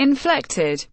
inflected.